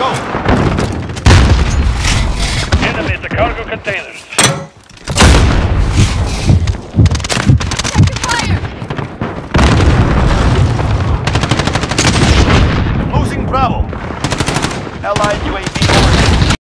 Go! Enemy the cargo containers. Bravo. Allied UAV